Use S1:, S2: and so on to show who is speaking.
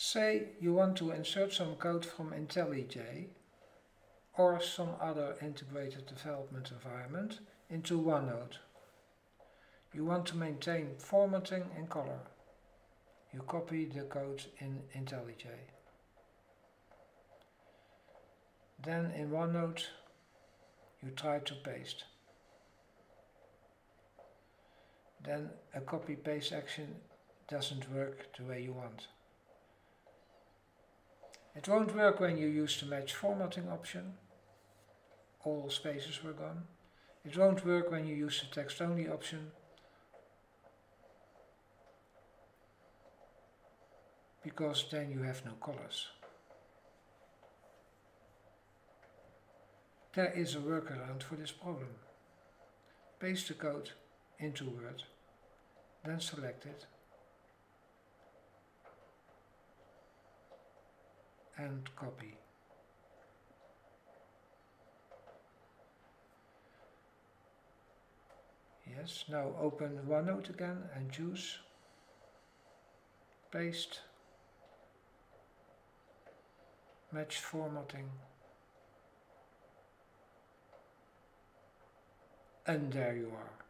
S1: Say you want to insert some code from IntelliJ or some other integrated development environment into OneNote. You want to maintain formatting and color. You copy the code in IntelliJ. Then in OneNote you try to paste. Then a copy paste action doesn't work the way you want. It won't work when you use the match formatting option. All spaces were gone. It won't work when you use the text only option. Because then you have no colors. There is a workaround for this problem. Paste the code into Word, then select it and copy. Yes, now open OneNote again and choose paste, match formatting, and there you are.